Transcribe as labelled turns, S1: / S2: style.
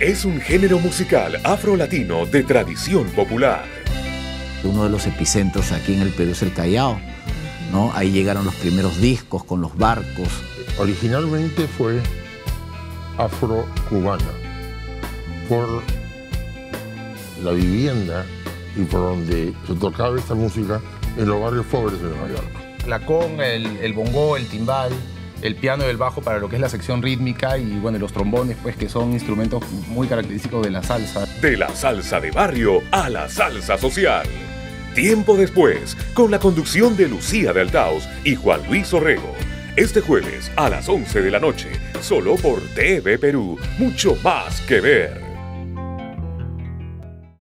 S1: es un género musical afro-latino de tradición popular.
S2: Uno de los epicentros aquí en el Perú es el Callao. ¿no? Ahí llegaron los primeros discos con los barcos.
S3: Originalmente fue afro-cubana por la vivienda y por donde se tocaba esta música en los barrios pobres de Nueva York.
S4: La con, el, el bongo, el timbal, el piano y el bajo para lo que es la sección rítmica y bueno, los trombones, pues que son instrumentos muy característicos de la salsa.
S1: De la salsa de barrio a la salsa social. Tiempo después, con la conducción de Lucía de Altaos y Juan Luis Orrego. Este jueves a las 11 de la noche, solo por TV Perú, mucho más que ver.